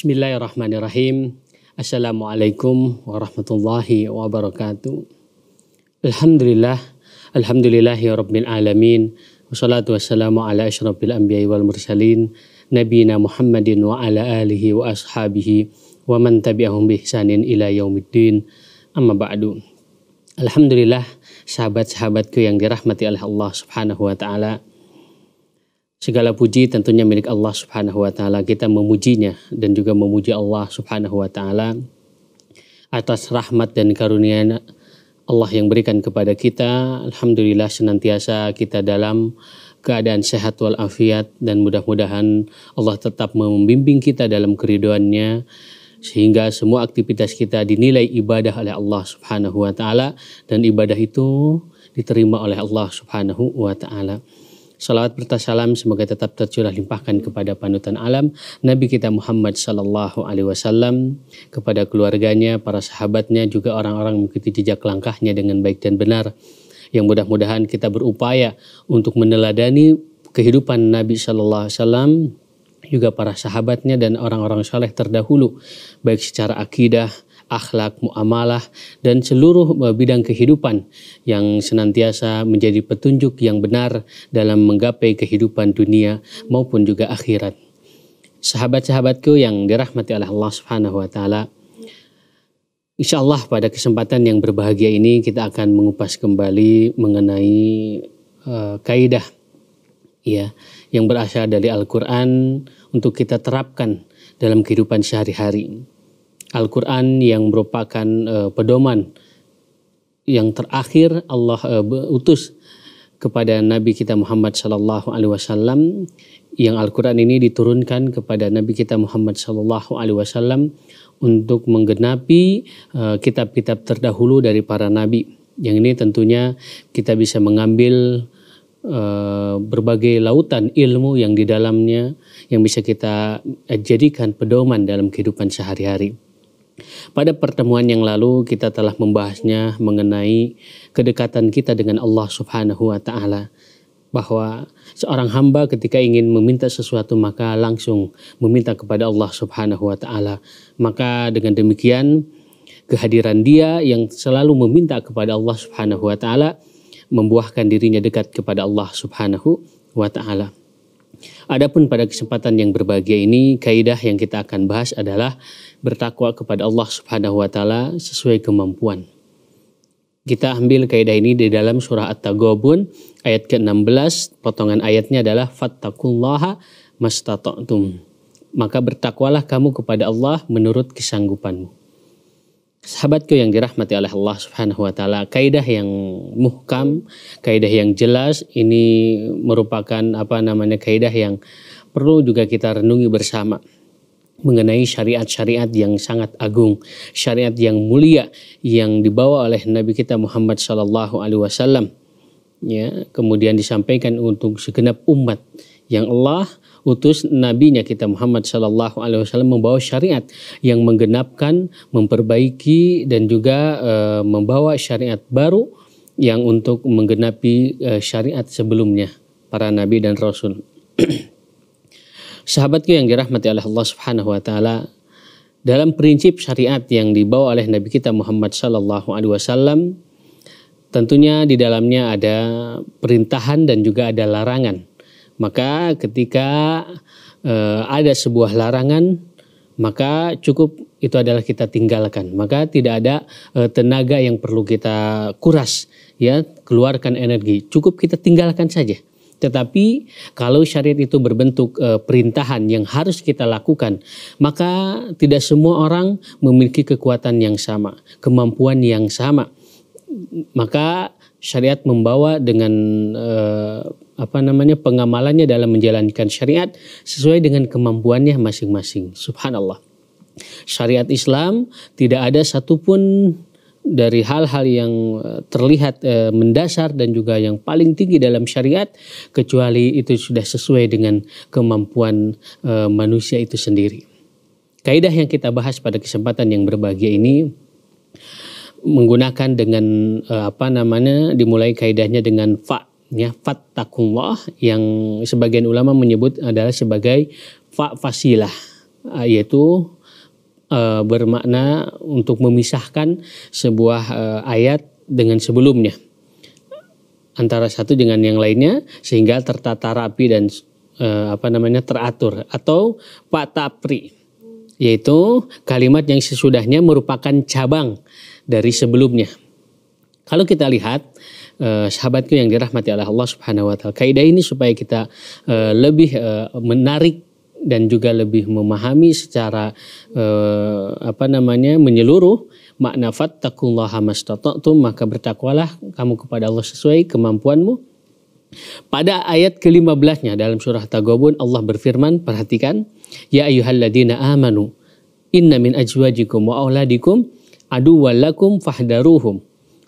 Bismillahirrahmanirrahim. Assalamualaikum warahmatullahi wabarakatuh. Alhamdulillah, alhamdulillahi rabbil alamin. Wassalatu wassalamu ala asyrafil anbiya'i wal mursalin. Nabina Muhammadin wa ala alihi wa ashabihi wa man tabi'ahum bi ihsanin ila yaumiddin. Amma ba'du. Alhamdulillah, sahabat-sahabatku yang dirahmati oleh Allah Subhanahu wa taala. Segala puji tentunya milik Allah Subhanahu wa taala. Kita memujinya dan juga memuji Allah Subhanahu wa taala atas rahmat dan karunia Allah yang berikan kepada kita. Alhamdulillah senantiasa kita dalam keadaan sehat walafiat dan mudah-mudahan Allah tetap membimbing kita dalam keriduannya sehingga semua aktivitas kita dinilai ibadah oleh Allah Subhanahu wa taala dan ibadah itu diterima oleh Allah Subhanahu wa taala. Salawat serta salam semoga tetap tercurah limpahkan kepada panutan alam Nabi kita Muhammad Sallallahu Alaihi Wasallam kepada keluarganya, para sahabatnya, juga orang-orang mengikuti jejak langkahnya dengan baik dan benar. Yang mudah-mudahan kita berupaya untuk meneladani kehidupan Nabi Sallallahu Alaihi Wasallam juga para sahabatnya dan orang-orang soleh terdahulu baik secara akidah, akhlak, muamalah, dan seluruh eh, bidang kehidupan yang senantiasa menjadi petunjuk yang benar dalam menggapai kehidupan dunia maupun juga akhirat. Sahabat-sahabatku yang dirahmati oleh Allah Subhanahu wa taala, Insya Allah pada kesempatan yang berbahagia ini kita akan mengupas kembali mengenai uh, kaidah ya yang berasal dari Al-Qur'an untuk kita terapkan dalam kehidupan sehari-hari. Al-Quran yang merupakan uh, pedoman yang terakhir Allah uh, utus kepada Nabi kita Muhammad Sallallahu Alaihi Wasallam yang Al-Quran ini diturunkan kepada Nabi kita Muhammad Sallallahu Alaihi Wasallam untuk menggenapi uh, kitab-kitab terdahulu dari para nabi. Yang ini tentunya kita bisa mengambil uh, berbagai lautan ilmu yang di dalamnya yang bisa kita jadikan pedoman dalam kehidupan sehari-hari. Pada pertemuan yang lalu kita telah membahasnya mengenai kedekatan kita dengan Allah Subhanahu wa taala bahwa seorang hamba ketika ingin meminta sesuatu maka langsung meminta kepada Allah Subhanahu wa taala. Maka dengan demikian kehadiran dia yang selalu meminta kepada Allah Subhanahu wa taala membuahkan dirinya dekat kepada Allah Subhanahu wa taala. Adapun pada kesempatan yang berbahagia ini, kaidah yang kita akan bahas adalah bertakwa kepada Allah Subhanahu wa taala sesuai kemampuan. Kita ambil kaidah ini di dalam surah At-Taghabun ayat ke-16, potongan ayatnya adalah fattaqullaha mastata'tum. Maka bertakwalah kamu kepada Allah menurut kesanggupanmu. Sahabatku yang dirahmati oleh Allah Subhanahu wa taala, kaidah yang muhkam, kaidah yang jelas ini merupakan apa namanya kaidah yang perlu juga kita renungi bersama mengenai syariat-syariat yang sangat agung, syariat yang mulia yang dibawa oleh Nabi kita Muhammad Sallallahu Alaihi Wasallam. Ya, kemudian disampaikan untuk segenap umat yang Allah utus nabinya kita Muhammad Sallallahu Alaihi Wasallam membawa syariat yang menggenapkan, memperbaiki dan juga uh, membawa syariat baru yang untuk menggenapi uh, syariat sebelumnya para nabi dan rasul. Sahabatku yang dirahmati oleh Allah Subhanahu wa taala, dalam prinsip syariat yang dibawa oleh Nabi kita Muhammad sallallahu alaihi wasallam tentunya di dalamnya ada perintahan dan juga ada larangan. Maka ketika uh, ada sebuah larangan maka cukup itu adalah kita tinggalkan. Maka tidak ada uh, tenaga yang perlu kita kuras ya, keluarkan energi. Cukup kita tinggalkan saja. Tetapi kalau syariat itu berbentuk e, perintahan yang harus kita lakukan, maka tidak semua orang memiliki kekuatan yang sama, kemampuan yang sama. Maka syariat membawa dengan e, apa namanya pengamalannya dalam menjalankan syariat sesuai dengan kemampuannya masing-masing. Subhanallah. Syariat Islam tidak ada satupun dari hal-hal yang eh, terlihat e, mendasar dan juga yang paling tinggi dalam syariat kecuali itu sudah sesuai dengan kemampuan e, manusia itu sendiri. Kaidah yang kita bahas pada kesempatan yang berbahagia ini menggunakan dengan apa namanya dimulai kaidahnya dengan fa ya fattakullah yang sebagian ulama menyebut adalah sebagai fa fasilah uh, yaitu uh, bermakna untuk memisahkan sebuah uh, ayat dengan sebelumnya antara satu dengan yang lainnya sehingga tertata rapi dan uh, apa namanya teratur atau patapri yaitu kalimat yang sesudahnya merupakan cabang dari sebelumnya. Kalau kita lihat eh, sahabatku yang dirahmati oleh Allah Subhanahu wa taala, kaidah ini supaya kita eh, lebih eh, menarik dan juga lebih memahami secara eh, apa namanya menyeluruh makna fattaqullaha mastata'tum maka bertakwalah kamu kepada Allah sesuai kemampuanmu. Pada ayat ke-15-nya dalam surah Taghabun Allah berfirman, perhatikan, ya ayyuhalladzina amanu inna min ajwajikum wa auladikum aduwallakum fahdaruhum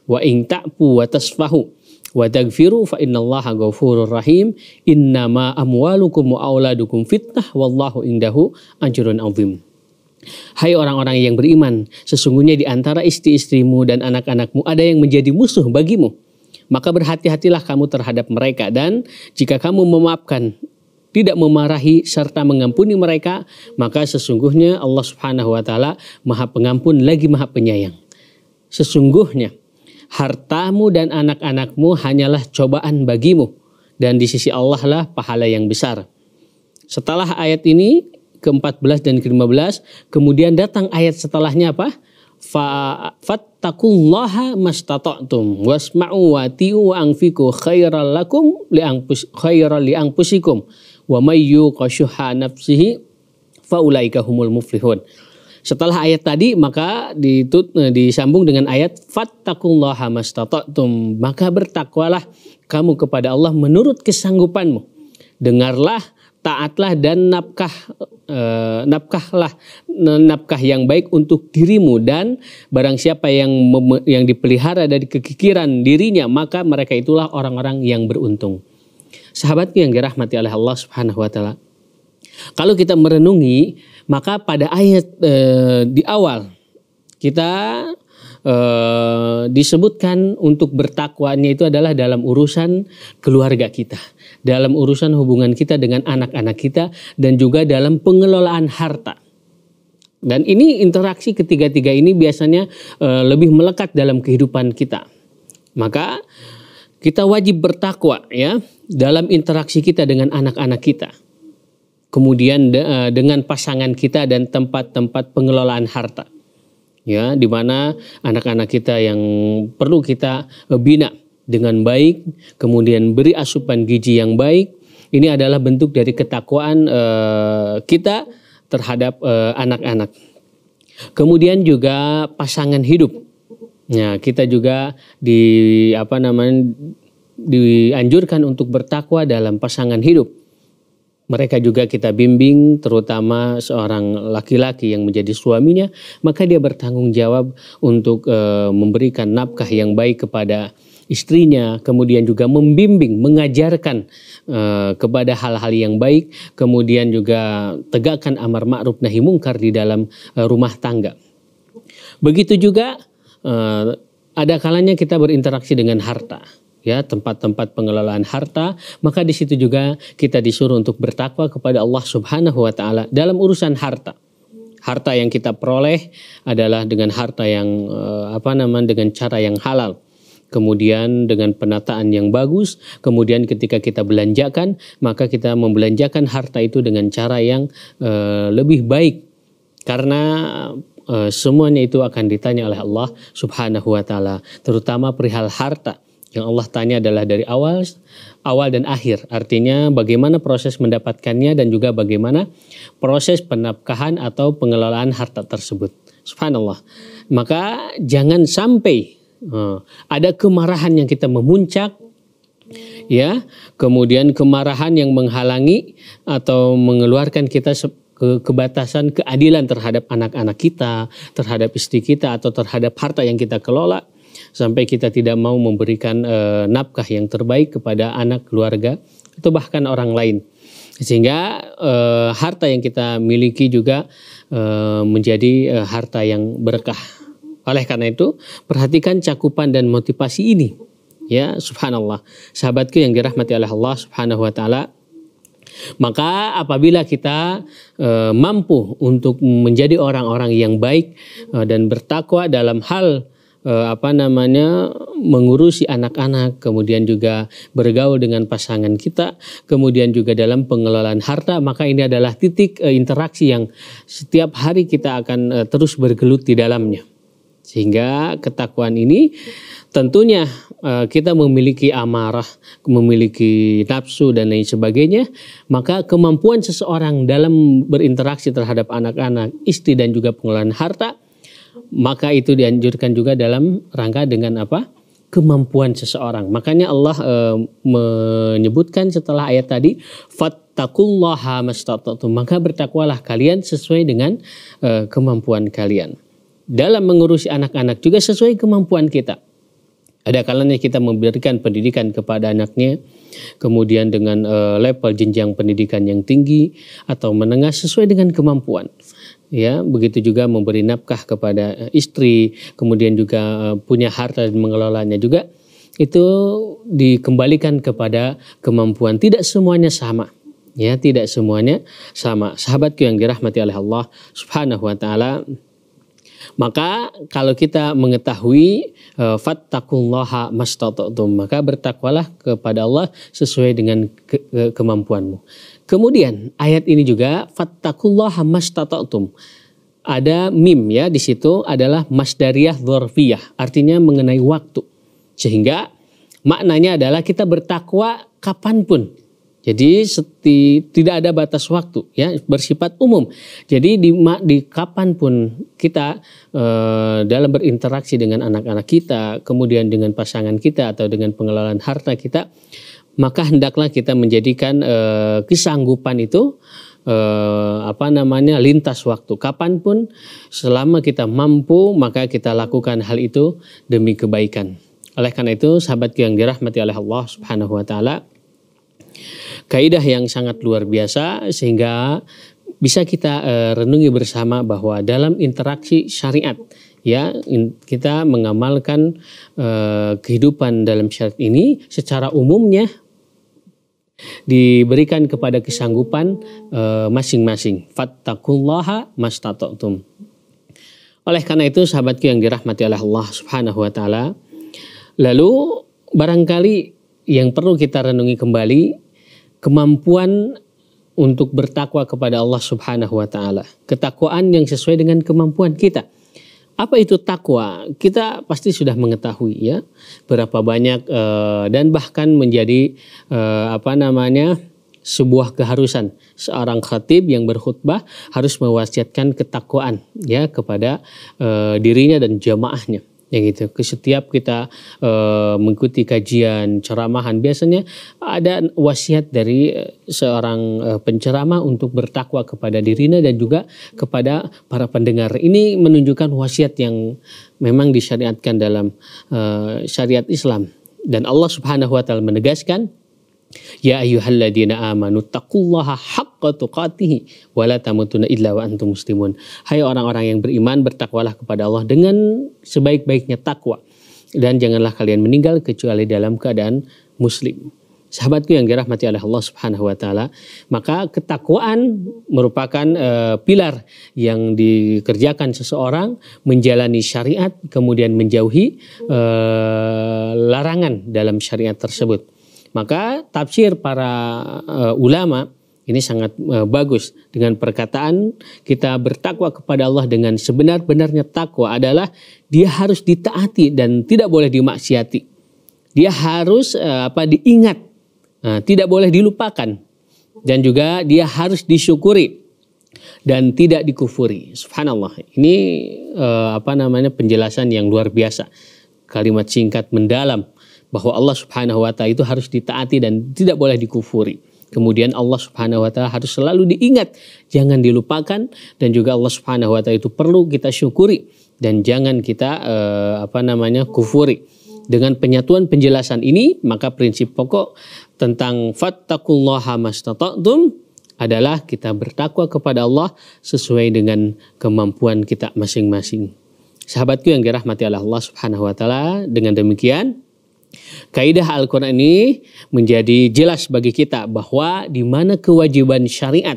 wa in ta'fu wa tasfahu wa tagfiru fa innallaha ghafurur rahim innama amwalukum wa auladukum fitnah wallahu indahu ajrun azim Hai orang-orang yang beriman, sesungguhnya di antara istri-istrimu dan anak-anakmu ada yang menjadi musuh bagimu. Maka berhati-hatilah kamu terhadap mereka dan jika kamu memaafkan tidak memarahi serta mengampuni mereka, maka sesungguhnya Allah Subhanahu wa taala Maha Pengampun lagi Maha Penyayang. Sesungguhnya hartamu dan anak-anakmu hanyalah cobaan bagimu dan di sisi Allah lah pahala yang besar. Setelah ayat ini ke-14 dan ke-15, kemudian datang ayat setelahnya apa? fattakullaha mastata'tum wasma'u wa ti'u wa anfiku khairal lakum li anfus khairal li anfusikum wa may yuqashuha nafsihi faulaika humul muflihun. Setelah ayat tadi maka ditut, eh, disambung dengan ayat mastata'tum maka bertakwalah kamu kepada Allah menurut kesanggupanmu. Dengarlah, taatlah dan nafkah e, nafkahlah nafkah yang baik untuk dirimu dan barang siapa yang yang dipelihara dari kekikiran dirinya maka mereka itulah orang-orang yang beruntung. Sahabatku yang dirahmati oleh Allah Subhanahu wa taala. Kalau kita merenungi maka pada ayat e, di awal kita e, disebutkan untuk bertakwanya itu adalah dalam urusan keluarga kita, dalam urusan hubungan kita dengan anak-anak kita dan juga dalam pengelolaan harta. Dan ini interaksi ketiga-tiga ini biasanya e, lebih melekat dalam kehidupan kita. Maka kita wajib bertakwa ya dalam interaksi kita dengan anak-anak kita. Kemudian de, e, dengan pasangan kita dan tempat-tempat pengelolaan harta ya di mana anak-anak kita yang perlu kita eh, bina dengan baik, kemudian beri asupan gizi yang baik. Ini adalah bentuk dari ketakwaan uh, kita terhadap uh, anak-anak. Kemudian juga pasangan hidup. Ya, kita juga di apa namanya dianjurkan untuk bertakwa dalam pasangan hidup mereka juga kita bimbing terutama seorang laki-laki yang menjadi suaminya maka dia bertanggung jawab untuk e, memberikan nafkah yang baik kepada istrinya kemudian juga membimbing mengajarkan e, kepada hal-hal yang baik kemudian juga tegakkan amar ma'ruf nahi mungkar di dalam e, rumah tangga. Begitu juga e, ada kalanya kita berinteraksi dengan harta ya tempat-tempat pengelolaan harta maka di situ juga kita disuruh untuk bertakwa kepada Allah Subhanahu wa taala dalam urusan harta. Harta yang kita peroleh adalah dengan harta yang eh, apa namanya dengan cara yang halal. Kemudian dengan penataan yang bagus kemudian ketika kita belanjakan maka kita membelanjakan harta itu dengan cara yang uh, lebih baik. Karena uh, semuanya itu akan ditanya oleh Allah Subhanahu wa taala terutama perihal harta yang Allah tanya adalah dari awal awal dan akhir. Artinya bagaimana proses mendapatkannya dan juga bagaimana proses penafkahan atau pengelolaan harta tersebut. Subhanallah. Maka jangan sampai uh, ada kemarahan yang kita memuncak ya, kemudian kemarahan yang menghalangi atau mengeluarkan kita ke kebatasan keadilan terhadap anak-anak kita, terhadap istri kita atau terhadap harta yang kita kelola sampai kita tidak mau memberikan e, nafkah yang terbaik kepada anak keluarga atau bahkan orang lain. Sehingga e, harta yang kita miliki juga e, menjadi e, harta yang berkah. Oleh karena itu perhatikan cakupan dan motivasi ini. Ya subhanallah. Sahabatku yang dirahmati oleh Allah subhanahu wa taala Maka apabila kita e, mampu untuk menjadi orang-orang yang baik e, dan bertakwa dalam hal e, apa namanya mengurusi anak-anak, kemudian juga bergaul dengan pasangan kita, kemudian juga dalam pengelolaan harta, maka ini adalah titik e, interaksi yang setiap hari kita akan e, terus bergelut di dalamnya. Sehingga ketakwaan ini tentunya uh, kita memiliki amarah, memiliki nafsu dan lain sebagainya, maka kemampuan seseorang dalam berinteraksi terhadap anak-anak, istri dan juga pengelolaan harta, maka itu dianjurkan juga dalam rangka dengan apa? kemampuan seseorang. Makanya Allah uh, menyebutkan setelah ayat tadi fattaqullaha mastata'tum maka bertakwalah kalian sesuai dengan uh, kemampuan kalian dalam mengurusi anak-anak juga sesuai kemampuan kita. Ada kalanya kita memberikan pendidikan kepada anaknya, kemudian dengan uh, level jenjang pendidikan yang tinggi atau menengah sesuai dengan kemampuan. Ya, begitu juga memberi nafkah kepada uh, istri, kemudian juga uh, punya harta dan mengelolanya juga itu dikembalikan kepada kemampuan. Tidak semuanya sama. Ya, tidak semuanya sama. Sahabatku yang dirahmati oleh Allah Subhanahu wa taala, maka kalau kita mengetahui uh, fattakullaha mastata'tum, maka bertakwalah kepada Allah sesuai dengan ke ke kemampuanmu. Kemudian ayat ini juga fattakullaha mastata'tum. Ada mim ya di situ adalah masdariyah dzarfiyah, artinya mengenai waktu. Sehingga maknanya adalah kita bertakwa kapan pun jadi seti, tidak ada batas waktu ya bersifat umum. Jadi di, di kapan pun kita e, dalam berinteraksi dengan anak-anak kita, kemudian dengan pasangan kita atau dengan pengelolaan harta kita, maka hendaklah kita menjadikan e, kesanggupan itu e, apa namanya lintas waktu. Kapan pun selama kita mampu maka kita lakukan hal itu demi kebaikan. Oleh karena itu sahabat yang dirahmati oleh Allah Subhanahu wa taala kaidah yang sangat luar biasa sehingga bisa kita uh, renungi bersama bahwa dalam interaksi syariat ya kita mengamalkan uh, kehidupan dalam syariat ini secara umumnya diberikan kepada kesanggupan eh, masing-masing. Fattakullaha mastata'tum. Oleh karena itu sahabatku yang dirahmati oleh Allah Subhanahu wa taala, lalu barangkali yang perlu kita renungi kembali kemampuan untuk bertakwa kepada Allah Subhanahu wa taala. Ketakwaan yang sesuai dengan kemampuan kita. Apa itu takwa? Kita pasti sudah mengetahui ya berapa banyak uh, dan bahkan menjadi uh, apa namanya sebuah keharusan seorang khatib yang berkhutbah harus mewasiatkan ketakwaan ya kepada uh, dirinya dan jamaahnya ya gitu. Setiap kita uh, mengikuti kajian ceramahan biasanya ada wasiat dari eh, seorang uh, penceramah untuk bertakwa kepada dirinya dan juga kepada para pendengar. Ini menunjukkan wasiat yang memang disyariatkan dalam uh, syariat Islam dan Allah Subhanahu wa taala menegaskan Ya ayyuhalladzina amanu taqullaha haqqa tuqatih wa la tamutunna illa wa antum muslimun. Hai orang-orang yang beriman bertakwalah kepada Allah dengan sebaik-baiknya takwa dan janganlah kalian meninggal kecuali dalam keadaan muslim. Sahabatku yang dirahmati oleh Allah Subhanahu wa taala, maka ketakwaan merupakan uh, pilar yang dikerjakan seseorang menjalani syariat kemudian menjauhi uh, larangan dalam syariat tersebut. Maka tafsir para uh, ulama ini sangat uh, bagus dengan perkataan kita bertakwa kepada Allah dengan sebenar-benarnya takwa adalah dia harus ditaati dan tidak boleh dimaksiati. Dia harus uh, apa diingat, uh, tidak boleh dilupakan dan juga dia harus disyukuri dan tidak dikufuri. Subhanallah. Ini apa namanya penjelasan yang luar biasa. Kalimat singkat mendalam bahwa Allah Subhanahu wa taala itu harus ditaati dan tidak boleh dikufuri. Kemudian Allah Subhanahu wa taala harus selalu diingat, jangan dilupakan dan juga Allah Subhanahu wa taala itu perlu kita syukuri dan jangan kita uh, apa namanya kufuri. Dengan penyatuan penjelasan ini, maka prinsip pokok tentang fattakullaha mastata'tum adalah kita bertakwa kepada Allah sesuai dengan kemampuan kita masing-masing. Sahabatku yang dirahmati oleh Allah Subhanahu wa taala, dengan demikian Kaidah Al-Quran ini menjadi jelas bagi kita bahwa di mana kewajiban syariat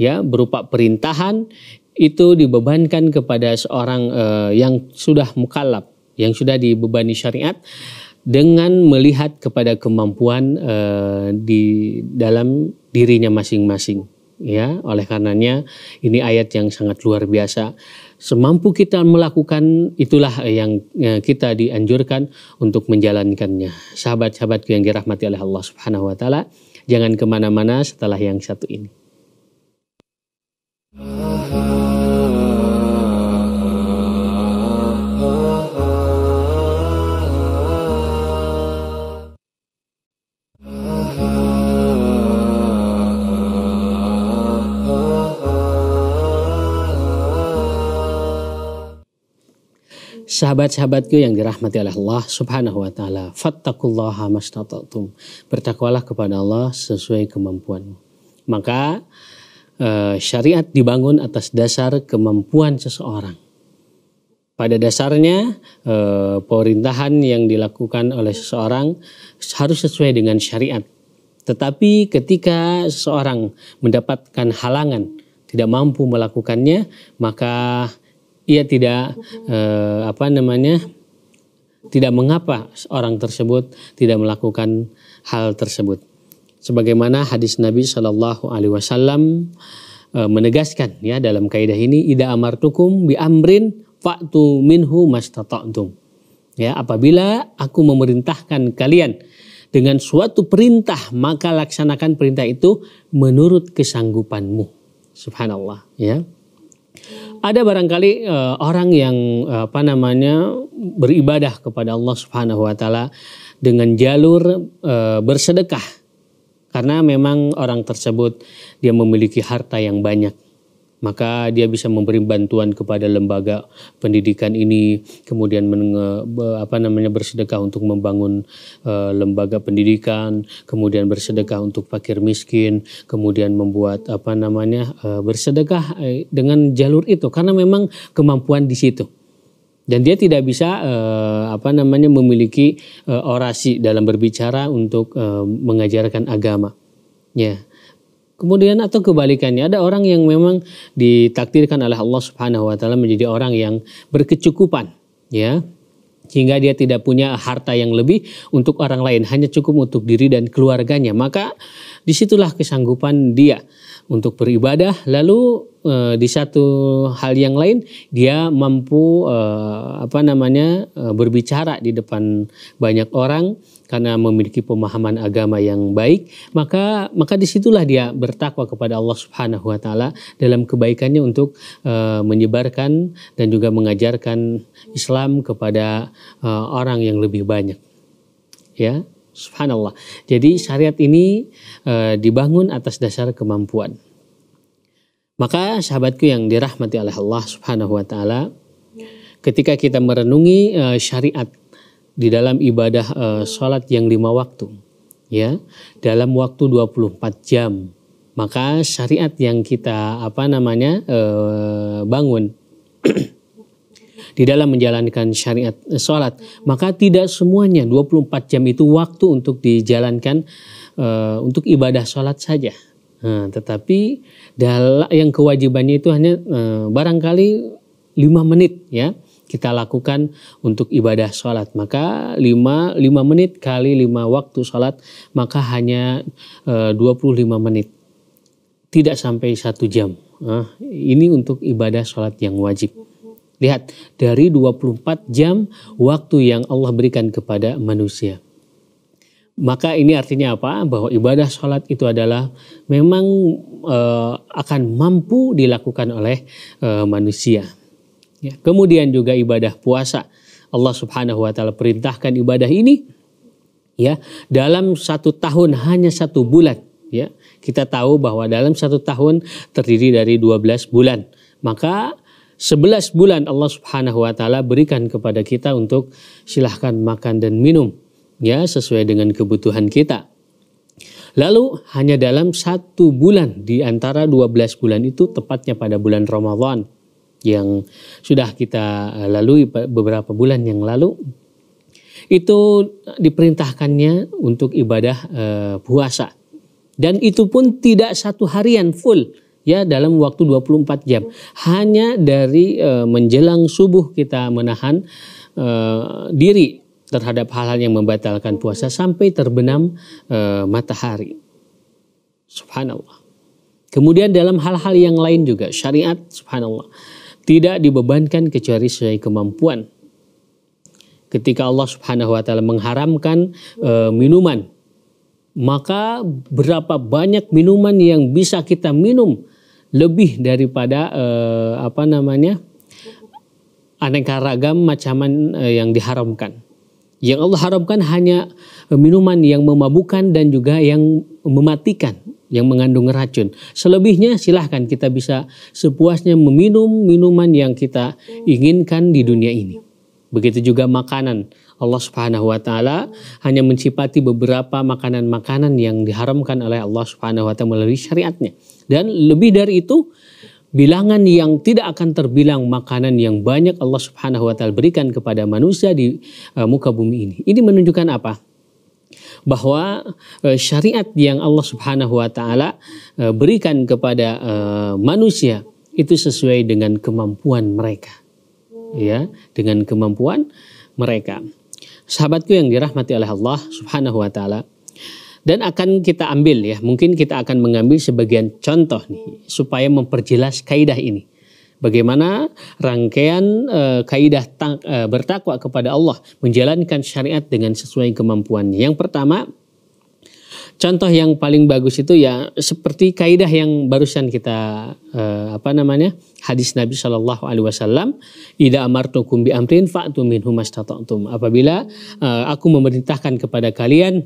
ya berupa perintahan itu dibebankan kepada seorang uh, yang sudah mukallaf, yang sudah dibebani syariat dengan melihat kepada kemampuan uh, di dalam dirinya masing-masing ya. Oleh karenanya ini ayat yang sangat luar biasa semampu kita melakukan itulah yang eh, kita dianjurkan untuk menjalankannya. Sahabat-sahabatku yang dirahmati oleh Allah Subhanahu Wa Taala jangan ke mana-mana setelah yang satu ini Sahabat-sahabatku yang dirahmati oleh Allah Subhanahu wa taala, fattaqullaha mastata'tum. Bertakwalah kepada Allah sesuai kemampuan. Maka uh, syariat dibangun atas dasar kemampuan seseorang. Pada dasarnya uh, pemerintahan yang dilakukan oleh seseorang harus sesuai dengan syariat. Tetapi ketika seseorang mendapatkan halangan, tidak mampu melakukannya, maka ia tidak eh, apa namanya tidak mengapa orang tersebut tidak melakukan hal tersebut. Sebagaimana hadis Nabi Shallallahu Alaihi Wasallam eh, menegaskan ya dalam kaidah ini ida amartukum bi amrin faktu minhu mastata'tum. Ya, apabila aku memerintahkan kalian dengan suatu perintah, maka laksanakan perintah itu menurut kesanggupanmu. Subhanallah, ya ada barangkali uh, orang yang uh, apa namanya beribadah kepada Allah Subhanahu wa taala dengan jalur uh, bersedekah. Karena memang orang tersebut dia memiliki harta yang banyak maka dia bisa memberi bantuan kepada lembaga pendidikan ini kemudian men, apa namanya bersedekah untuk membangun uh, lembaga pendidikan kemudian bersedekah untuk fakir miskin kemudian membuat apa namanya uh, bersedekah uh, dengan jalur itu. Karena memang kemampuan di situ. Dan dia tidak bisa uh, apa namanya memiliki uh, orasi dalam berbicara untuk uh, mengajarkan agama. Ya Kemudian atau kebalikannya ada orang yang memang ditakdirkan oleh Allah Subhanahu wa taala menjadi orang yang berkecukupan ya. Sehingga dia tidak punya harta yang lebih untuk orang lain hanya cukup untuk diri dan keluarganya. Maka di situlah kesanggupan dia untuk beribadah. Lalu e, di satu hal yang lain dia mampu e, apa namanya e, berbicara di depan banyak orang karena memiliki pemahaman agama yang baik maka maka di situlah dia bertakwa kepada Allah Subhanahu Wa Taala dalam kebaikannya untuk uh, menyebarkan dan juga mengajarkan Islam kepada uh, orang yang lebih banyak. Ya Subhanallah. Jadi syariat ini uh, dibangun atas dasar kemampuan. Maka sahabatku yang dirahmati oleh Allah Subhanahu Wa Taala ketika kita merenungi uh, syariat di dalam ibadah uh, sholat yang lima waktu ya. Dalam waktu 24 jam. Maka syariat yang kita apa namanya uh, bangun di dalam menjalankan syariat uh, sholat. Maka tidak semuanya 24 jam itu waktu untuk dijalankan uh, untuk ibadah sholat saja. Nah, tetapi dalam yang kewajibannya itu hanya uh, barangkali lima menit ya kita lakukan untuk ibadah sholat. Maka 5, 5 menit kali 5 waktu sholat maka hanya e, 25 menit. Tidak sampai satu jam. Nah, ini untuk ibadah sholat yang wajib. Lihat, dari 24 jam waktu yang Allah berikan kepada manusia. Maka ini artinya apa? Bahwa ibadah sholat itu adalah memang e, akan mampu dilakukan oleh e, manusia. Ya. Kemudian juga ibadah puasa. Allah Subhanahu wa taala perintahkan ibadah ini ya dalam satu tahun hanya satu bulan ya. Kita tahu bahwa dalam satu tahun terdiri dari 12 bulan. Maka 11 bulan Allah Subhanahu wa taala berikan kepada kita untuk silahkan makan dan minum ya sesuai dengan kebutuhan kita. Lalu hanya dalam satu bulan di antara 12 bulan itu tepatnya pada bulan Ramadan yang sudah kita lalui beberapa bulan yang lalu itu diperintahkannya untuk ibadah uh, puasa. Dan itu pun tidak satu harian full ya dalam waktu 24 jam. Hanya dari uh, menjelang subuh kita menahan uh, diri terhadap hal-hal yang membatalkan puasa sampai terbenam uh, matahari. Subhanallah. Kemudian dalam hal-hal yang lain juga syariat subhanallah tidak dibebankan kecuali sesuai kemampuan. Ketika Allah Subhanahu wa taala mengharamkan uh, minuman, maka berapa banyak minuman yang bisa kita minum lebih daripada uh, apa namanya? aneka ragam macaman uh, yang diharamkan. Yang Allah haramkan hanya minuman yang memabukkan dan juga yang mematikan yang mengandung racun. Selebihnya silahkan kita bisa sepuasnya meminum minuman yang kita inginkan di dunia ini. Begitu juga makanan. Allah Subhanahu wa taala hanya mencipati beberapa makanan-makanan yang diharamkan oleh Allah Subhanahu wa taala melalui syariatnya. Dan lebih dari itu, bilangan yang tidak akan terbilang makanan yang banyak Allah Subhanahu wa taala berikan kepada manusia di uh, muka bumi ini. Ini menunjukkan apa? Bahwa uh, syariat yang Allah Subhanahu wa taala uh, berikan kepada uh, manusia itu sesuai dengan kemampuan mereka. Ya, dengan kemampuan mereka. Sahabatku yang dirahmati oleh Allah Subhanahu wa taala, dan akan kita ambil ya mungkin kita akan mengambil sebagian contoh nih supaya memperjelas kaidah ini bagaimana rangkaian uh, kaidah uh, bertakwa kepada Allah menjalankan syariat dengan sesuai kemampuannya. Yang pertama, contoh yang paling bagus itu ya seperti kaidah yang barusan kita uh, apa namanya hadis Nabi Shallallahu Alaihi Wasallam, "Ida amartukum bi amrin fa'tu minhu mastata'tum." Apabila uh, aku memerintahkan kepada kalian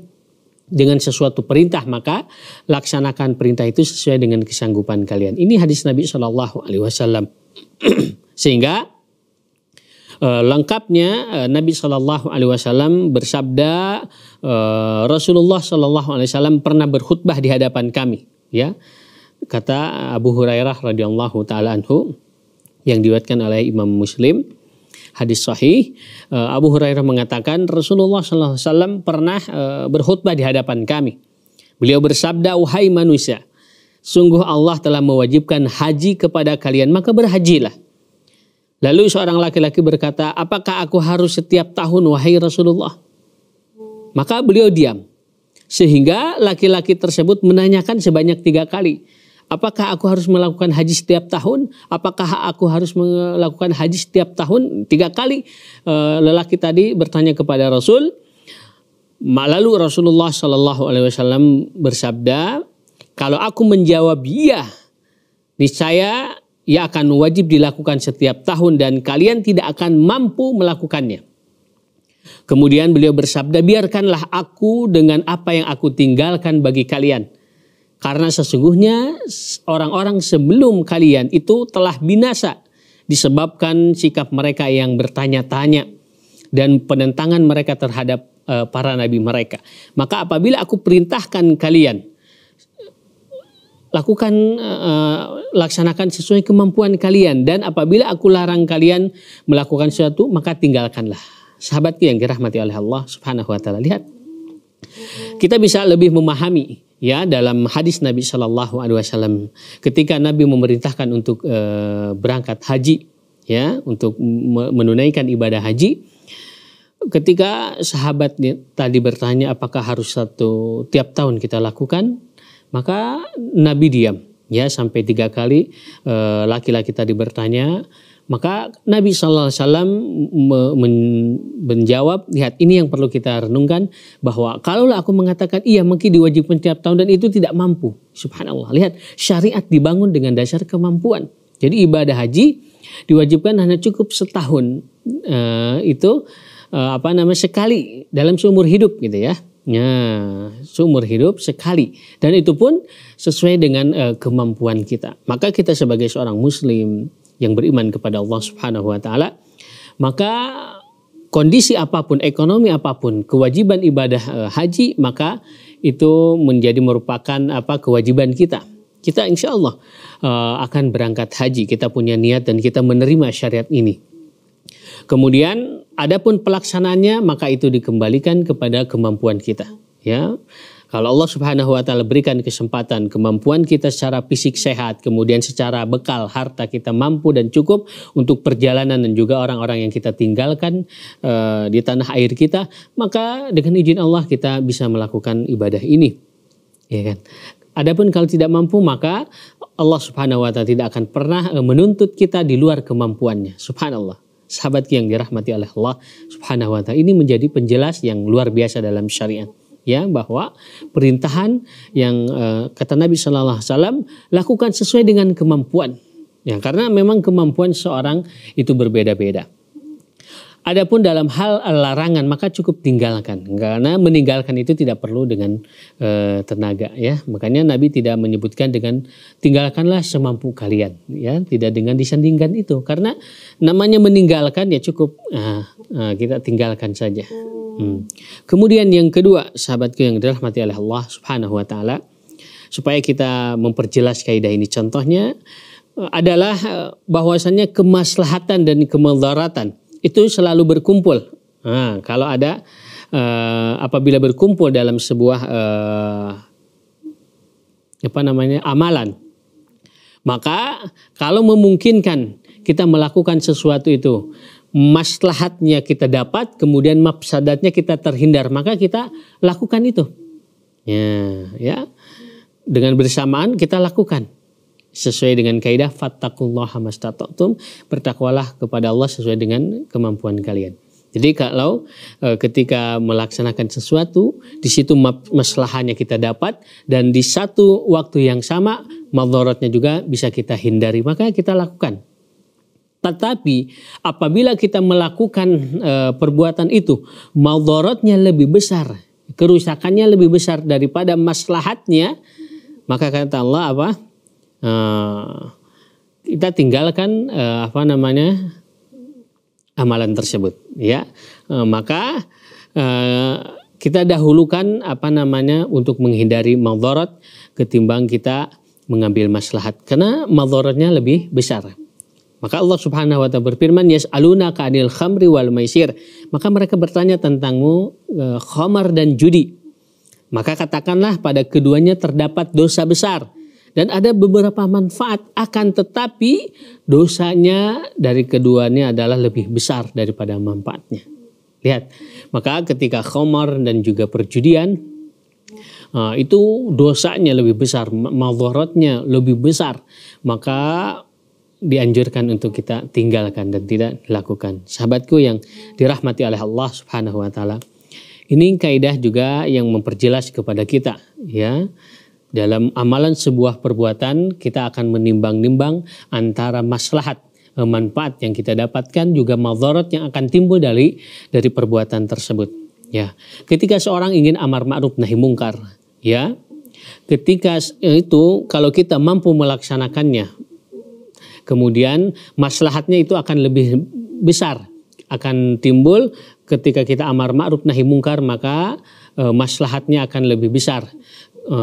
dengan sesuatu perintah maka laksanakan perintah itu sesuai dengan kesanggupan kalian. Ini hadis Nabi Shallallahu Alaihi Wasallam. Sehingga uh, lengkapnya uh, Nabi Shallallahu Alaihi Wasallam bersabda uh, Rasulullah Shallallahu Alaihi Wasallam pernah berkhutbah di hadapan kami ya kata Abu Hurairah radhiyallahu taala anhu yang diwatkan oleh Imam Muslim hadis sahih Abu Hurairah mengatakan Rasulullah Wasallam pernah berkhutbah di hadapan kami beliau bersabda wahai manusia sungguh Allah telah mewajibkan haji kepada kalian, maka berhajilah. Lalu seorang laki-laki berkata, apakah aku harus setiap tahun wahai Rasulullah? Maka beliau diam. Sehingga laki-laki tersebut menanyakan sebanyak tiga kali. Apakah aku harus melakukan haji setiap tahun? Apakah aku harus melakukan haji setiap tahun? Tiga kali eh, lelaki tadi bertanya kepada Rasul. Lalu Rasulullah Shallallahu Alaihi Wasallam bersabda, kalau aku menjawab iya, niscaya ia akan wajib dilakukan setiap tahun dan kalian tidak akan mampu melakukannya. Kemudian beliau bersabda, biarkanlah aku dengan apa yang aku tinggalkan bagi kalian. Karena sesungguhnya orang-orang sebelum kalian itu telah binasa disebabkan sikap mereka yang bertanya-tanya dan penentangan mereka terhadap uh, para nabi mereka. Maka apabila aku perintahkan kalian lakukan uh, laksanakan sesuai kemampuan kalian. Dan apabila aku larang kalian melakukan sesuatu maka tinggalkanlah. Sahabatku yang dirahmati oleh Allah Subhanahu wa taala. Lihat kita bisa lebih memahami ya dalam hadis Nabi Shallallahu alaihi wasallam ketika Nabi memerintahkan untuk uh, berangkat haji ya untuk menunaikan ibadah haji ketika sahabat tadi bertanya apakah harus satu tiap tahun kita lakukan? Maka Nabi diam ya sampai tiga kali eh, laki-laki tadi bertanya maka Nabi Shallallahu Alaihi Wasallam menjawab, lihat ini yang perlu kita renungkan bahwa kalau aku mengatakan iya mungkin diwajibkan tiap tahun dan itu tidak mampu, Subhanallah. Lihat syariat dibangun dengan dasar kemampuan. Jadi ibadah haji diwajibkan hanya cukup setahun uh, itu uh, apa namanya sekali dalam seumur hidup gitu ya. Ya, seumur hidup sekali dan itu pun sesuai dengan uh, kemampuan kita. Maka kita sebagai seorang muslim yang beriman kepada Allah Subhanahu wa taala, maka kondisi apa pun, ekonomi apa pun, kewajiban ibadah uh, haji maka itu menjadi merupakan apa kewajiban kita. Kita insya Allah uh, akan berangkat haji. Kita punya niat dan kita menerima syariat ini. Kemudian adapun pelaksanaannya maka itu dikembalikan kepada kemampuan kita ya kalau Allah Subhanahu wa taala berikan kesempatan, kemampuan kita secara fisik sehat, kemudian secara bekal harta kita mampu dan cukup untuk perjalanan dan juga orang-orang yang kita tinggalkan uh, di tanah air kita, maka dengan izin Allah kita bisa melakukan ibadah ini. Ya kan? Adapun kalau tidak mampu maka Allah Subhanahu wa taala tidak akan pernah uh, menuntut kita di luar kemampuannya. Subhanallah. Sahabat yang dirahmati oleh Allah Subhanahu wa taala ini menjadi penjelas yang luar biasa dalam syariat ya bahwa perintahan yang uh, kata Nabi Shallallahu Alaihi Wasallam lakukan sesuai dengan kemampuan ya karena memang kemampuan seorang itu berbeda-beda. Adapun dalam hal larangan maka cukup tinggalkan. Karena meninggalkan itu tidak perlu dengan e, tenaga ya. Makanya Nabi tidak menyebutkan dengan tinggalkanlah semampu kalian ya. Tidak dengan disandingkan itu. Karena namanya meninggalkan ya cukup nah, nah, kita tinggalkan saja. Hmm. Kemudian yang kedua, sahabatku yang dirahmati oleh Allah Subhanahu wa taala, supaya kita memperjelas kaidah ini. Contohnya eh, adalah eh, bahwasannya kemaslahatan dan kemudaratan itu selalu berkumpul. Nah, kalau ada uh, apabila berkumpul dalam sebuah uh, apa namanya amalan, maka kalau memungkinkan kita melakukan sesuatu itu maslahatnya kita dapat, kemudian mafsadatnya kita terhindar, maka kita lakukan itu. Ya, ya. Dengan bersamaan kita lakukan sesuai dengan kaidah fattakullah mastata'tum, bertakwalah kepada Allah sesuai dengan kemampuan kalian. Jadi kalau e, ketika melaksanakan sesuatu, di situ masalahnya kita dapat dan di satu waktu yang sama madorotnya juga bisa kita hindari, maka kita lakukan. Tetapi apabila kita melakukan e, perbuatan itu, maldorotnya lebih besar, kerusakannya lebih besar daripada maslahatnya, maka kata Allah apa? E, kita tinggalkan e, apa namanya amalan tersebut, ya. E, maka e, kita dahulukan apa namanya untuk menghindari maldorot ketimbang kita mengambil maslahat karena maldorotnya lebih besar. Maka Allah Subhanahu wa taala berfirman, "Yas'aluna ka'anil khamri wal maisir." Maka mereka bertanya tentangmu e, khamar dan judi. Maka katakanlah pada keduanya terdapat dosa besar dan ada beberapa manfaat akan tetapi dosanya dari keduanya adalah lebih besar daripada manfaatnya. Lihat, maka ketika khamar dan juga perjudian uh, itu dosanya lebih besar, madharatnya lebih besar. Maka dianjurkan untuk kita tinggalkan dan tidak dilakukan. Sahabatku yang dirahmati oleh Allah Subhanahu wa taala. Ini kaidah juga yang memperjelas kepada kita ya. Dalam amalan sebuah perbuatan kita akan menimbang-nimbang antara maslahat eh, manfaat yang kita dapatkan juga madarat yang akan timbul dari dari perbuatan tersebut. Ya. Ketika seorang ingin amar ma'ruf nahi mungkar ya. Ketika itu kalau kita mampu melaksanakannya kemudian maslahatnya itu akan lebih besar akan timbul. Ketika kita amar ma'ruf nahi mungkar maka e, maslahatnya akan lebih besar e,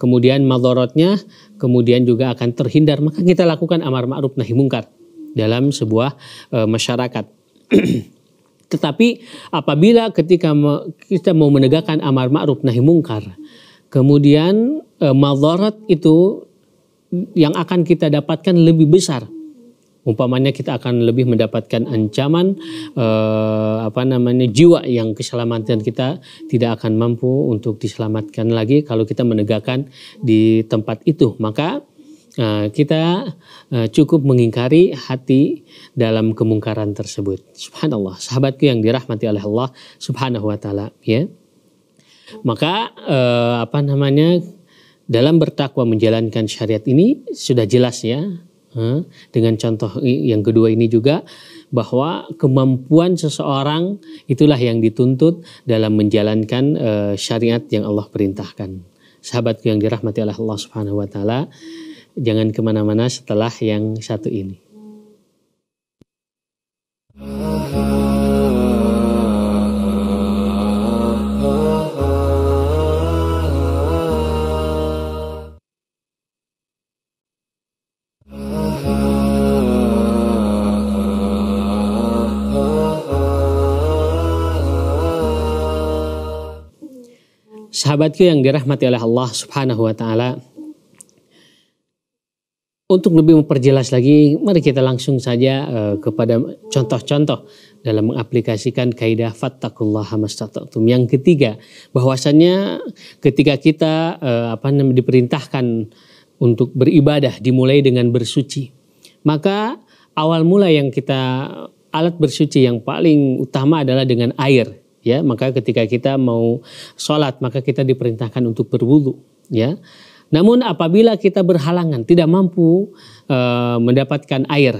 kemudian madorotnya kemudian juga akan terhindar maka kita lakukan amar ma'ruf nahi mungkar dalam sebuah e, masyarakat tetapi apabila ketika kita mau menegakkan amar ma'ruf nahi mungkar kemudian e, madorot itu yang akan kita dapatkan lebih besar. Umpamanya kita akan lebih mendapatkan ancaman eh, apa namanya jiwa yang keselamatan kita tidak akan mampu untuk diselamatkan lagi kalau kita menegakkan di tempat itu. Maka eh, kita eh, cukup mengingkari hati dalam kemungkaran tersebut. Subhanallah, sahabatku yang dirahmati oleh Allah Subhanahu wa taala, ya. Maka eh, apa namanya dalam bertakwa menjalankan syariat ini sudah jelas ya dengan contoh yang kedua ini juga bahwa kemampuan seseorang itulah yang dituntut dalam menjalankan uh, syariat yang Allah perintahkan. Sahabatku yang dirahmati oleh Allah Subhanahu Wa Taala, jangan ke mana-mana setelah yang satu ini. Sahabatku yang dirahmati oleh Allah Subhanahu wa taala, untuk lebih memperjelas lagi, mari kita langsung saja uh, kepada contoh-contoh dalam mengaplikasikan kaidah fattakullaha mastata'tum. Yang ketiga, bahwasannya ketika kita uh, apa namanya diperintahkan untuk beribadah dimulai dengan bersuci, maka awal mula yang kita alat bersuci yang paling utama adalah dengan air ya maka ketika kita mau sholat maka kita diperintahkan untuk berwudu ya namun apabila kita berhalangan tidak mampu uh, mendapatkan air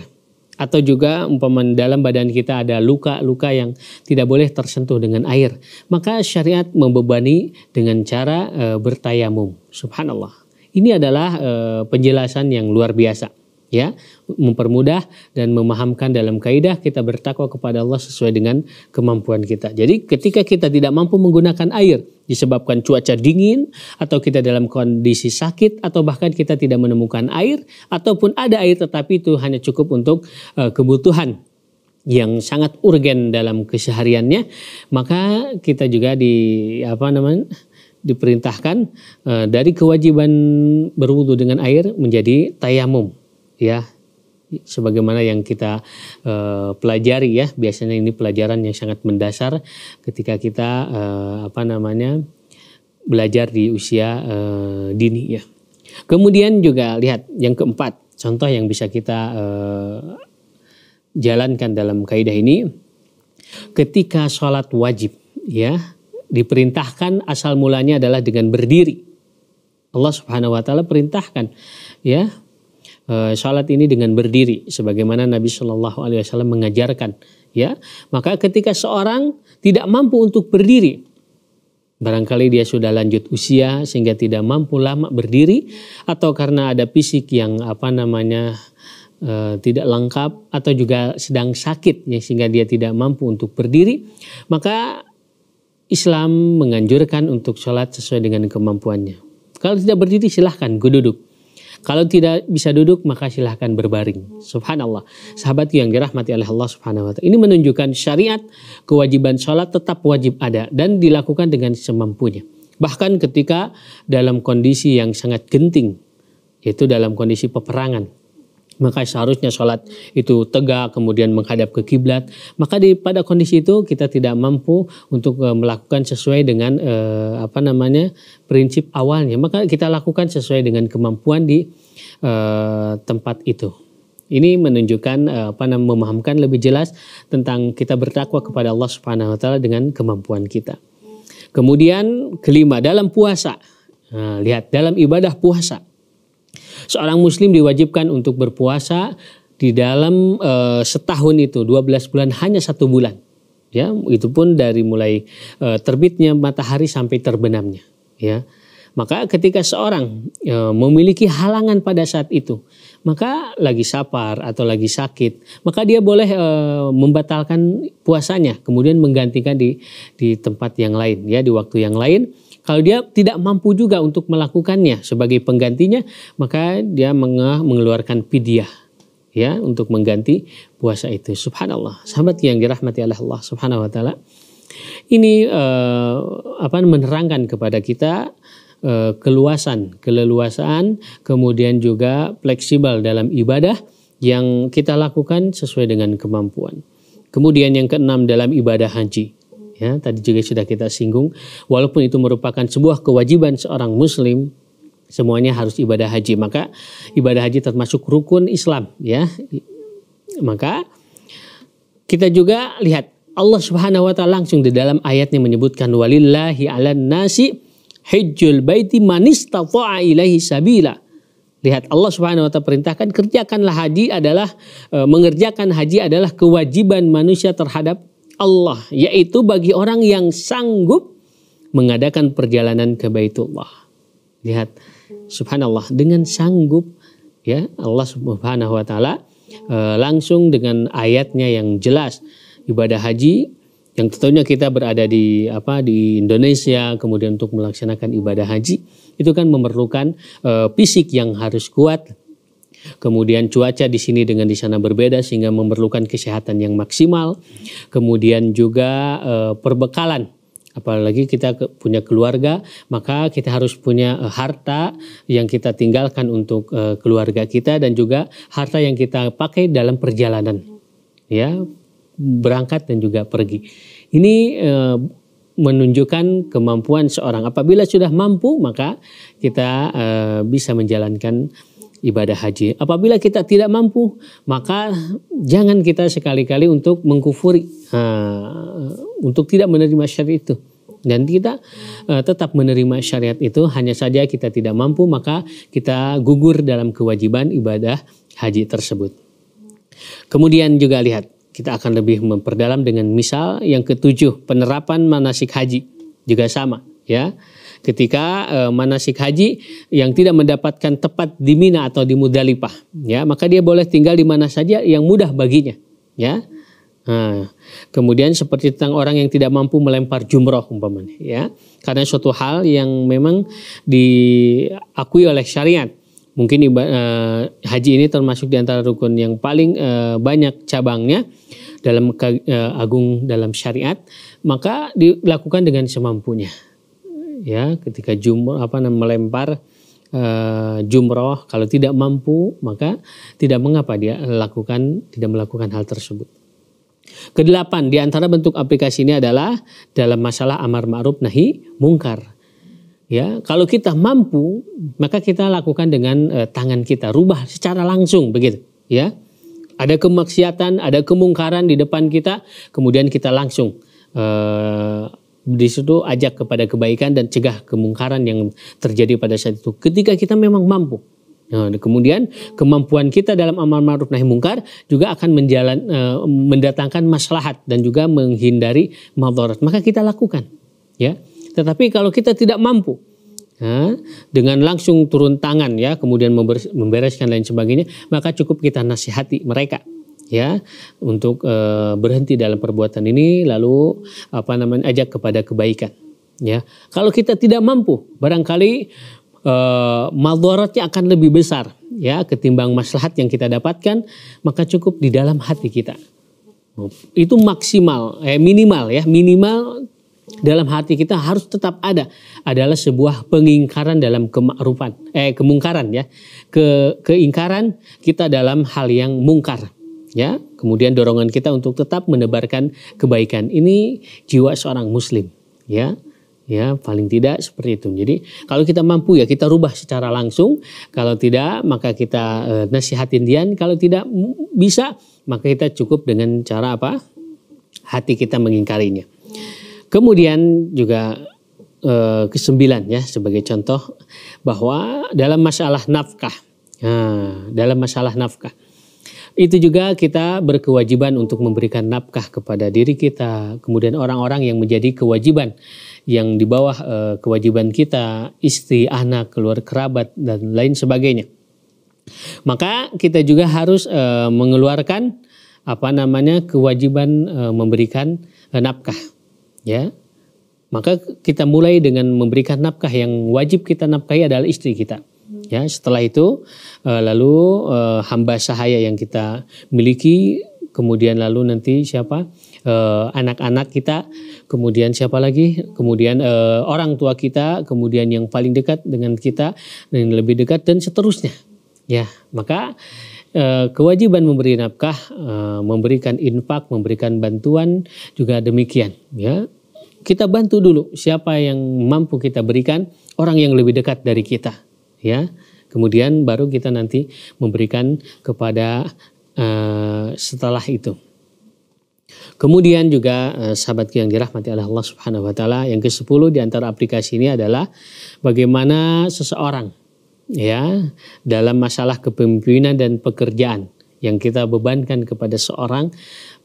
atau juga umpama dalam badan kita ada luka-luka yang tidak boleh tersentuh dengan air, maka syariat membebani dengan cara uh, bertayamum. Subhanallah. Ini adalah uh, penjelasan yang luar biasa ya mempermudah dan memahamkan dalam kaidah kita bertakwa kepada Allah sesuai dengan kemampuan kita. Jadi ketika kita tidak mampu menggunakan air disebabkan cuaca dingin atau kita dalam kondisi sakit atau bahkan kita tidak menemukan air ataupun ada air tetapi itu hanya cukup untuk uh, kebutuhan yang sangat urgen dalam kesehariannya maka kita juga di apa namanya diperintahkan uh, dari kewajiban berwudu dengan air menjadi tayamum ya sebagaimana yang kita uh, pelajari ya. Biasanya ini pelajaran yang sangat mendasar ketika kita uh, apa namanya belajar di usia uh, dini ya. Kemudian juga lihat yang keempat contoh yang bisa kita uh, jalankan dalam kaidah ini. Ketika sholat wajib ya diperintahkan asal mulanya adalah dengan berdiri. Allah Subhanahu wa taala perintahkan ya salat ini dengan berdiri sebagaimana Nabi Shallallahu Alaihi Wasallam mengajarkan ya maka ketika seorang tidak mampu untuk berdiri barangkali dia sudah lanjut usia sehingga tidak mampu lama berdiri atau karena ada fisik yang apa namanya uh, tidak lengkap atau juga sedang sakit ya sehingga dia tidak mampu untuk berdiri maka Islam menganjurkan untuk sholat sesuai dengan kemampuannya. Kalau tidak berdiri silahkan duduk. Kalau tidak bisa duduk maka silahkan berbaring. Subhanallah. Sahabat yang dirahmati oleh Allah Subhanahu wa taala. Ini menunjukkan syariat kewajiban sholat tetap wajib ada dan dilakukan dengan semampunya. Bahkan ketika dalam kondisi yang sangat genting yaitu dalam kondisi peperangan maka seharusnya sholat itu tegak kemudian menghadap ke kiblat. Maka di pada kondisi itu kita tidak mampu untuk uh, melakukan sesuai dengan uh, apa namanya prinsip awalnya. Maka kita lakukan sesuai dengan kemampuan di uh, tempat itu. Ini menunjukkan uh, apa namanya memahamkan lebih jelas tentang kita bertakwa kepada Allah Subhanahu wa taala dengan kemampuan kita. Kemudian kelima dalam puasa. Nah, lihat dalam ibadah puasa Seorang muslim diwajibkan untuk berpuasa di dalam uh, setahun itu 12 bulan hanya satu bulan. Ya, itu pun dari mulai uh, terbitnya matahari sampai terbenamnya, ya. Maka ketika seorang uh, memiliki halangan pada saat itu, maka lagi sapar atau lagi sakit, maka dia boleh uh, membatalkan puasanya, kemudian menggantikan di di tempat yang lain, ya, di waktu yang lain kalau dia tidak mampu juga untuk melakukannya sebagai penggantinya, maka dia mengeluarkan fidyah ya untuk mengganti puasa itu. Subhanallah. Sahabat yang dirahmati oleh Allah Subhanahu wa taala. Ini uh, apa menerangkan kepada kita uh, keluasan, keleluasaan, kemudian juga fleksibel dalam ibadah yang kita lakukan sesuai dengan kemampuan. Kemudian yang keenam dalam ibadah haji ya tadi juga sudah kita singgung walaupun itu merupakan sebuah kewajiban seorang muslim semuanya harus ibadah haji. Maka ibadah haji termasuk rukun Islam ya. Maka kita juga lihat Allah Subhanahu wa taala langsung di dalam ayatnya menyebutkan walillahi 'alan nasi hajjul baiti man istata'a ilaihi sabila. Lihat Allah Subhanahu wa taala perintahkan kerjakanlah haji adalah e, mengerjakan haji adalah kewajiban manusia terhadap Allah, yaitu bagi orang yang sanggup mengadakan perjalanan ke Baitullah. Lihat, subhanallah dengan sanggup ya Allah Subhanahu wa taala e, langsung dengan ayatnya yang jelas ibadah haji yang tentunya kita berada di apa di Indonesia kemudian untuk melaksanakan ibadah haji itu kan memerlukan e, fisik yang harus kuat Kemudian cuaca di sini dengan di sana berbeda sehingga memerlukan kesehatan yang maksimal. Kemudian juga e, perbekalan apalagi kita punya keluarga, maka kita harus punya uh, harta yang kita tinggalkan untuk uh, keluarga kita dan juga harta yang kita pakai dalam perjalanan, ya berangkat dan juga pergi. Ini uh, menunjukkan kemampuan seorang. Apabila sudah mampu, maka kita uh, bisa menjalankan ibadah haji. Apabila kita tidak mampu, maka jangan kita sekali-kali untuk mengkufuri, uh, untuk tidak menerima syariat itu. Dan kita uh, tetap menerima syariat itu, hanya saja kita tidak mampu, maka kita gugur dalam kewajiban ibadah haji tersebut. Kemudian juga lihat, kita akan lebih memperdalam dengan misal yang ketujuh penerapan manasik haji juga sama ya. Ketika e, manasik haji yang tidak mendapatkan tepat di Mina atau di Mudalipah ya maka dia boleh tinggal di mana saja yang mudah baginya ya. Nah, kemudian seperti tentang orang yang tidak mampu melempar jumroh umpamanya ya. Karena suatu hal yang memang diakui oleh syariat. Mungkin uh, haji ini termasuk di antara rukun yang paling uh, banyak cabangnya dalam agung dalam syariat maka dilakukan dengan semampunya ya ketika jumroh apa melempar uh, jumroh kalau tidak mampu maka tidak mengapa dia lakukan tidak melakukan hal tersebut kedelapan di antara bentuk aplikasi ini adalah dalam masalah amar ma'ruf nahi mungkar Ya, kalau kita mampu, maka kita lakukan dengan uh, tangan kita, rubah secara langsung begitu, ya. Ada kemaksiatan, ada kemungkaran di depan kita, kemudian kita langsung uh, di situ ajak kepada kebaikan dan cegah kemungkaran yang terjadi pada saat itu. Ketika kita memang mampu. Nah, kemudian kemampuan kita dalam amal ma'ruf nahi mungkar juga akan menjalan uh, mendatangkan maslahat dan juga menghindari madarat. Maka kita lakukan, ya. Tetapi kalau kita tidak mampu dengan langsung turun tangan ya, kemudian membereskan lain sebagainya, maka cukup kita nasihati mereka ya untuk e, berhenti dalam perbuatan ini lalu apa namanya ajak kepada kebaikan ya. Kalau kita tidak mampu, barangkali e, maldaratnya akan lebih besar ya ketimbang maslahat yang kita dapatkan, maka cukup di dalam hati kita. Itu maksimal, eh, minimal ya, minimal dalam hati kita harus tetap ada adalah sebuah pengingkaran dalam kemakrufan eh kemungkaran ya ke keingkaran kita dalam hal yang mungkar ya kemudian dorongan kita untuk tetap menebarkan kebaikan. Ini jiwa seorang muslim. Ya ya paling tidak seperti itu. Jadi kalau kita mampu ya kita rubah secara langsung. Kalau tidak maka kita eh, nasihatin dia. Kalau tidak bisa maka kita cukup dengan cara apa? Hati kita mengingkarinya. Kemudian juga eh, kesembilan ya sebagai contoh bahwa dalam masalah nafkah, nah, dalam masalah nafkah itu juga kita berkewajiban untuk memberikan nafkah kepada diri kita, kemudian orang-orang yang menjadi kewajiban yang di bawah eh, kewajiban kita, istri, anak, keluar kerabat dan lain sebagainya. Maka kita juga harus eh, mengeluarkan apa namanya kewajiban eh, memberikan eh, nafkah ya. Maka kita mulai dengan memberikan nafkah yang wajib kita nafkahi adalah istri kita ya setelah itu uh, lalu uh, hamba sahaya yang kita miliki kemudian lalu nanti siapa? Uh, anak-anak kita kemudian siapa lagi? Kemudian uh, orang tua kita kemudian yang paling dekat dengan kita dan lebih dekat dan seterusnya. Ya maka kewajiban memberi nafkah, memberikan infak, memberikan bantuan juga demikian ya. Kita bantu dulu siapa yang mampu kita berikan orang yang lebih dekat dari kita ya kemudian baru kita nanti memberikan kepada uh, setelah itu kemudian juga uh, sahabatku yang dirahmati oleh Allah Subhanahu wa taala yang ke-10 di antara aplikasi ini adalah bagaimana seseorang ya dalam masalah kepemimpinan dan pekerjaan yang kita bebankan kepada seorang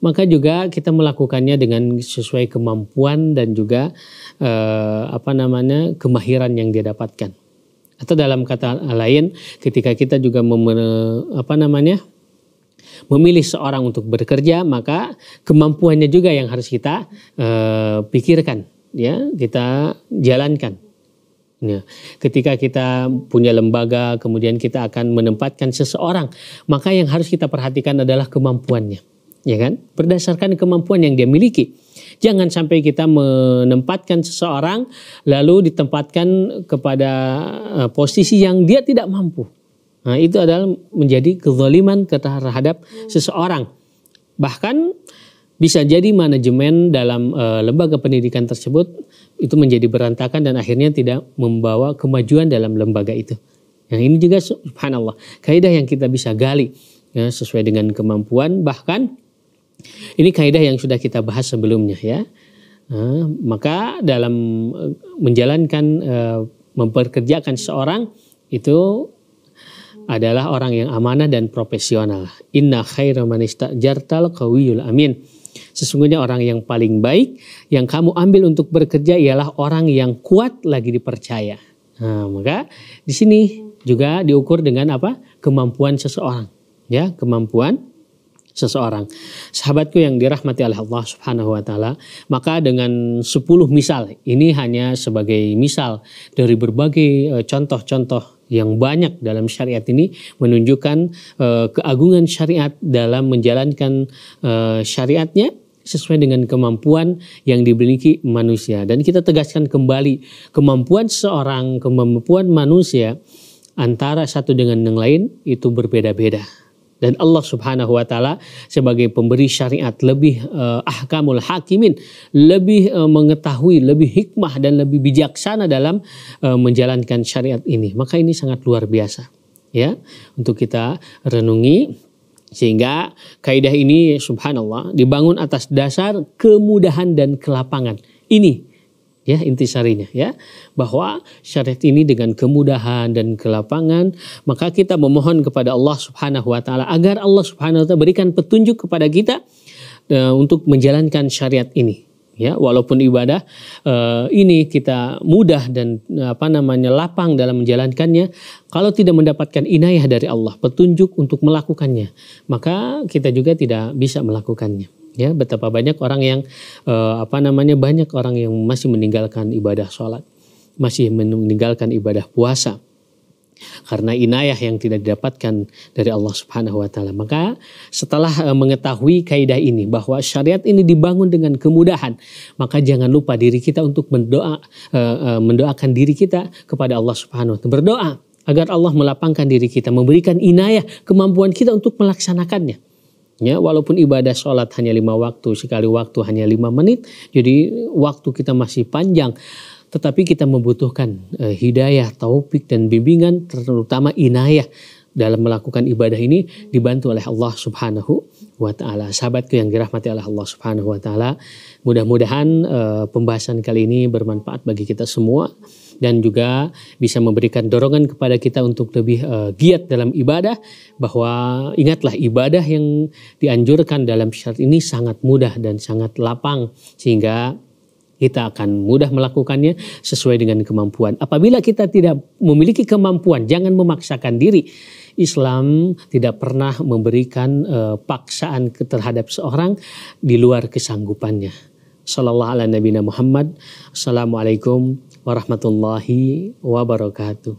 maka juga kita melakukannya dengan sesuai kemampuan dan juga eh, apa namanya kemahiran yang dia dapatkan. Atau dalam kata lain, ketika kita juga mem, apa namanya memilih seorang untuk bekerja, maka kemampuannya juga yang harus kita eh, pikirkan, ya kita jalankan. Ya. Ketika kita punya lembaga, kemudian kita akan menempatkan seseorang, maka yang harus kita perhatikan adalah kemampuannya ya kan? Berdasarkan kemampuan yang dia miliki. Jangan sampai kita menempatkan seseorang lalu ditempatkan kepada uh, posisi yang dia tidak mampu. Nah, itu adalah menjadi kezaliman terhadap seseorang. Bahkan bisa jadi manajemen dalam uh, lembaga pendidikan tersebut itu menjadi berantakan dan akhirnya tidak membawa kemajuan dalam lembaga itu. Yang ini juga subhanallah kaidah yang kita bisa gali ya, sesuai dengan kemampuan bahkan ini kaidah yang sudah kita bahas sebelumnya ya. Nah, maka dalam uh, menjalankan uh, memperkerjakan seorang itu adalah orang yang amanah dan profesional. Inna khaira man istajartal qawiyul amin. Sesungguhnya orang yang paling baik yang kamu ambil untuk bekerja ialah orang yang kuat lagi dipercaya. Nah, maka di sini juga diukur dengan apa? Kemampuan seseorang. Ya, kemampuan seseorang. Sahabatku yang dirahmati oleh Allah Subhanahu wa taala, maka dengan 10 misal, ini hanya sebagai misal dari berbagai eh, contoh-contoh yang banyak dalam syariat ini menunjukkan uh, keagungan syariat dalam menjalankan uh, syariatnya sesuai dengan kemampuan yang dimiliki manusia dan kita tegaskan kembali kemampuan seorang kemampuan manusia antara satu dengan yang lain itu berbeda-beda dan Allah Subhanahu wa taala sebagai pemberi syariat lebih uh, ahkamul hakimin, lebih uh, mengetahui, lebih hikmah dan lebih bijaksana dalam uh, menjalankan syariat ini. Maka ini sangat luar biasa ya untuk kita renungi sehingga kaidah ini subhanallah dibangun atas dasar kemudahan dan kelapangan. Ini ya intisarinya ya bahwa syariat ini dengan kemudahan dan kelapangan maka kita memohon kepada Allah Subhanahu wa taala agar Allah Subhanahu wa taala berikan petunjuk kepada kita uh, untuk menjalankan syariat ini ya. Walaupun ibadah uh, ini kita mudah dan uh, apa namanya lapang dalam menjalankannya kalau tidak mendapatkan inayah dari Allah petunjuk untuk melakukannya maka kita juga tidak bisa melakukannya ya betapa banyak orang yang uh, apa namanya banyak orang yang masih meninggalkan ibadah sholat masih meninggalkan ibadah puasa karena inayah yang tidak didapatkan dari Allah Subhanahu wa taala. Maka setelah uh, mengetahui kaidah ini bahwa syariat ini dibangun dengan kemudahan, maka jangan lupa diri kita untuk mendoa uh, mendoakan diri kita kepada Allah Subhanahu wa taala. Berdoa agar Allah melapangkan diri kita, memberikan inayah kemampuan kita untuk melaksanakannya. Ya, walaupun ibadah sholat hanya lima waktu, sekali waktu hanya lima menit, jadi waktu kita masih panjang. Tetapi kita membutuhkan uh, hidayah, taufik dan bimbingan, terutama inayah dalam melakukan ibadah ini dibantu oleh Allah Subhanahu wa taala. Sahabatku yang dirahmati oleh Allah Subhanahu wa taala, mudah-mudahan uh, pembahasan kali ini bermanfaat bagi kita semua dan juga bisa memberikan dorongan kepada kita untuk lebih uh, giat dalam ibadah bahwa ingatlah ibadah yang dianjurkan dalam syarat ini sangat mudah dan sangat lapang sehingga kita akan mudah melakukannya sesuai dengan kemampuan. Apabila kita tidak memiliki kemampuan, jangan memaksakan diri. Islam tidak pernah memberikan uh, paksaan terhadap seorang di luar kesanggupannya. Sallallahu ala Nabi Muhammad. Assalamualaikum warahmatullahi wabarakatuh.